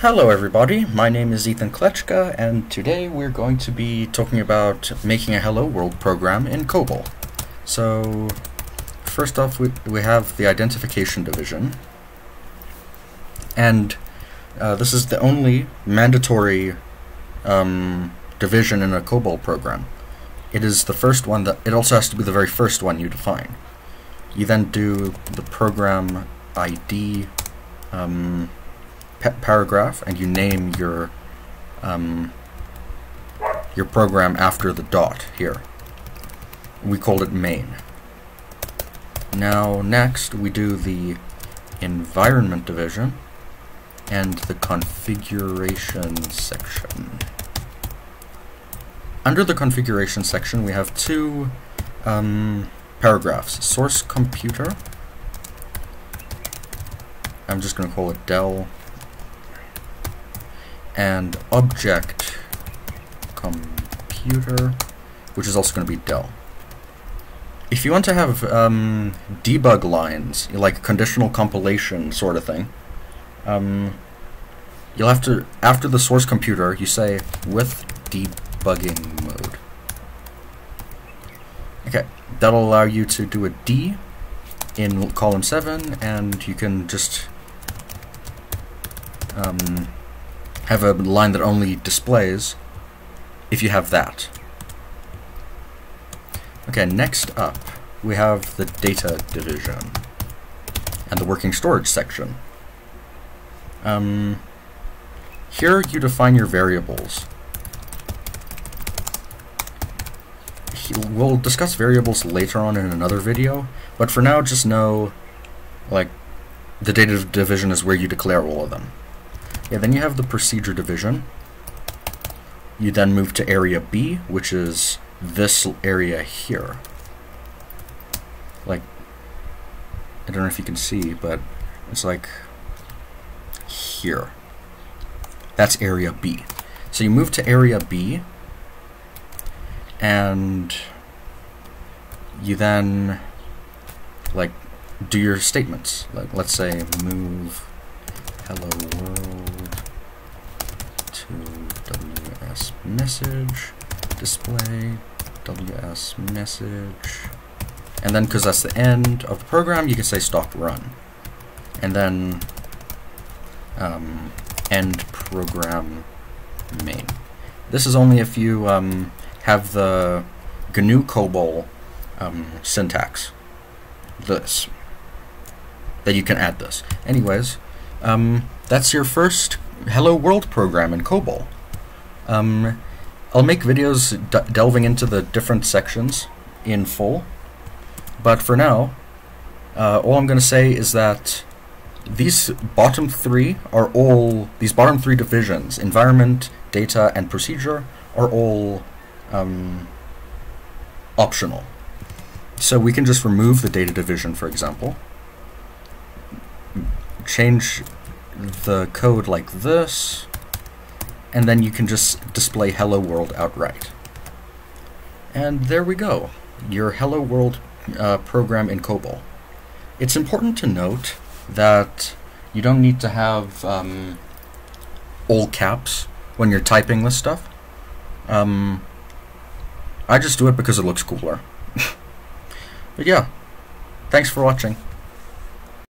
Hello everybody, my name is Ethan Kletschke, and today we're going to be talking about making a Hello World program in COBOL. So, first off we, we have the identification division, and uh, this is the only mandatory um, division in a COBOL program. It is the first one that, it also has to be the very first one you define. You then do the program ID um, paragraph and you name your um, your program after the dot here. We called it main. Now next we do the environment division and the configuration section. Under the configuration section we have two um, paragraphs. Source computer I'm just going to call it del and object computer which is also going to be del if you want to have um, debug lines like conditional compilation sort of thing um, you'll have to after the source computer you say with debugging mode. Okay that'll allow you to do a D in column 7 and you can just um, have a line that only displays if you have that. Okay, next up we have the data division and the working storage section. Um, here you define your variables. We'll discuss variables later on in another video, but for now just know, like, the data division is where you declare all of them. Yeah, then you have the procedure division. You then move to area B, which is this area here. Like, I don't know if you can see, but it's like here. That's area B. So you move to area B, and you then, like, do your statements. Like, let's say move hello world message display ws message. And then because that's the end of the program you can say stop run. And then um, end program main. This is only if you um, have the GnuCOBOL um, syntax. This. That you can add this. Anyways um, that's your first Hello World program in COBOL. Um, I'll make videos delving into the different sections in full, but for now, uh, all I'm going to say is that these bottom three are all, these bottom three divisions, environment, data, and procedure, are all um, optional. So we can just remove the data division, for example, change the code like this, and then you can just display Hello World outright. And there we go, your Hello World uh, program in COBOL. It's important to note that you don't need to have um, all caps when you're typing this stuff. Um, I just do it because it looks cooler. but yeah, thanks for watching.